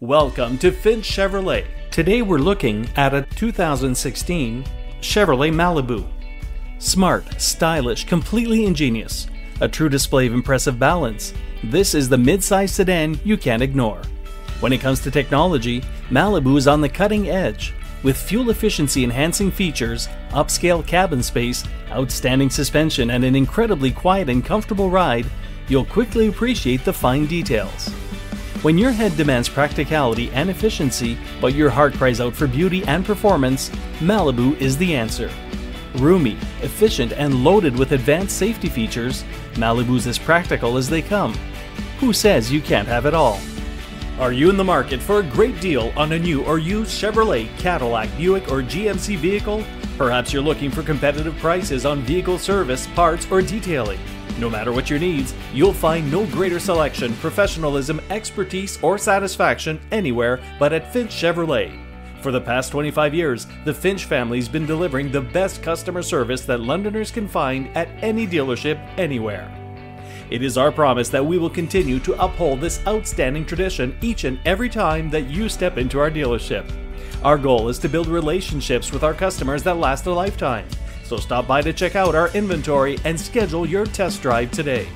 Welcome to Finch Chevrolet. Today we're looking at a 2016 Chevrolet Malibu. Smart, stylish, completely ingenious. A true display of impressive balance. This is the midsize sedan you can't ignore. When it comes to technology, Malibu is on the cutting edge. With fuel efficiency enhancing features, upscale cabin space, outstanding suspension, and an incredibly quiet and comfortable ride, you'll quickly appreciate the fine details. When your head demands practicality and efficiency, but your heart cries out for beauty and performance, Malibu is the answer. Roomy, efficient, and loaded with advanced safety features, Malibu's as practical as they come. Who says you can't have it all? Are you in the market for a great deal on a new or used Chevrolet, Cadillac, Buick, or GMC vehicle? Perhaps you're looking for competitive prices on vehicle service, parts, or detailing. No matter what your needs, you'll find no greater selection, professionalism, expertise, or satisfaction anywhere but at Finch Chevrolet. For the past 25 years, the Finch family's been delivering the best customer service that Londoners can find at any dealership anywhere. It is our promise that we will continue to uphold this outstanding tradition each and every time that you step into our dealership. Our goal is to build relationships with our customers that last a lifetime. So stop by to check out our inventory and schedule your test drive today.